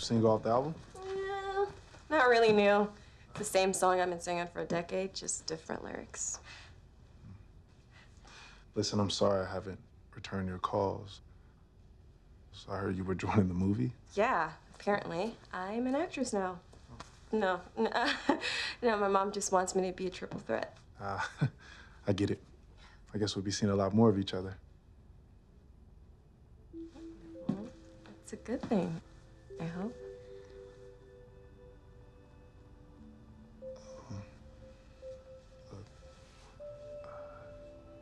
single off the album? Eh, not really new. It's the same song I've been singing for a decade, just different lyrics. Listen, I'm sorry I haven't returned your calls. So I heard you were joining the movie. Yeah, apparently. I'm an actress now. No, no, no, my mom just wants me to be a triple threat. Uh, I get it. I guess we'll be seeing a lot more of each other. It's a good thing, I hope.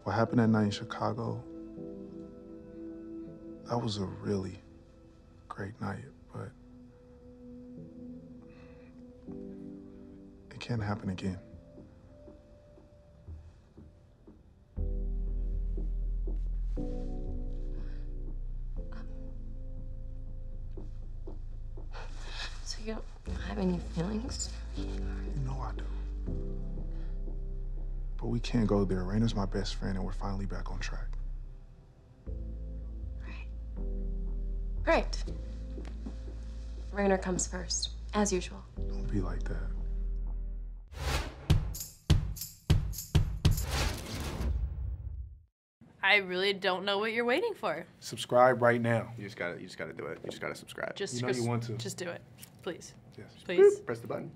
What happened that night in Chicago, that was a really great night, but it can't happen again. You don't have any feelings? You know I do. But we can't go there. Rainer's my best friend, and we're finally back on track. Right. Great. Rainer comes first, as usual. Don't be like that. I really don't know what you're waiting for. Subscribe right now. You just gotta, you just gotta do it. You just gotta subscribe. Just You know you want to. Just do it, please. Yes. Please. Press the button.